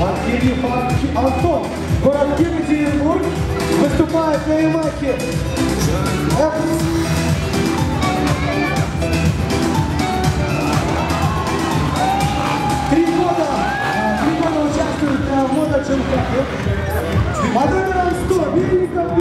Аркадьев Антон, город Екатеринбург, выступает на Ямахе. Три года, три года участвует в моточемпионате. Вот это нам 100,